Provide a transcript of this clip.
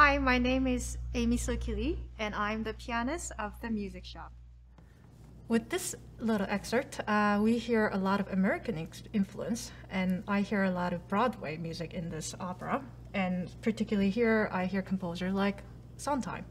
Hi, my name is Amy Seulky Lee, and I'm the pianist of the music shop. With this little excerpt, uh, we hear a lot of American influence, and I hear a lot of Broadway music in this opera. And particularly here, I hear composers like Sondheim.